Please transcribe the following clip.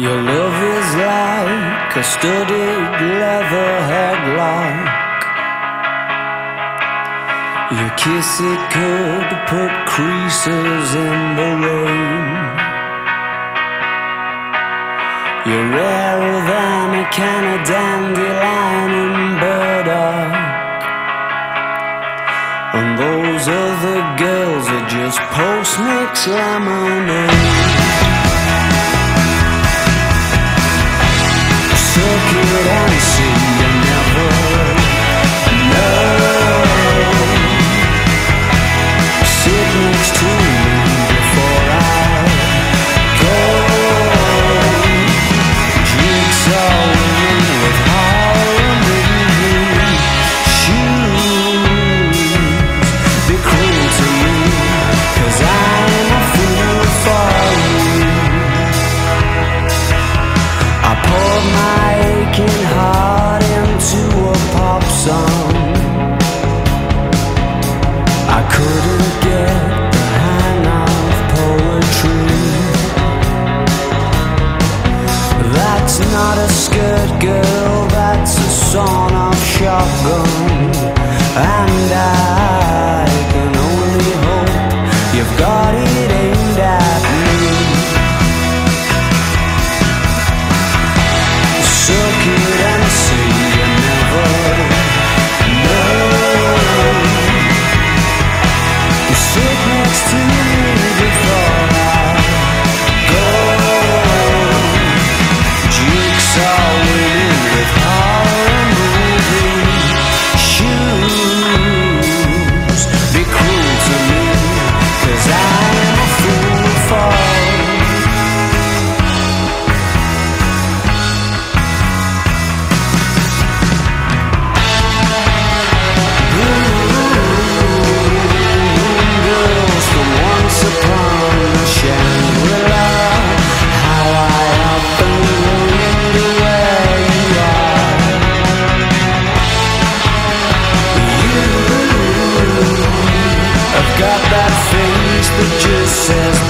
Your love is like a studded leather headlock. Your kiss it could put creases in the rain. You're rarer than a can of dandelion and burdock. And those other girls are just post mix lemonade. Take it and see not a skirt girl, that's a sawn off shotgun. just says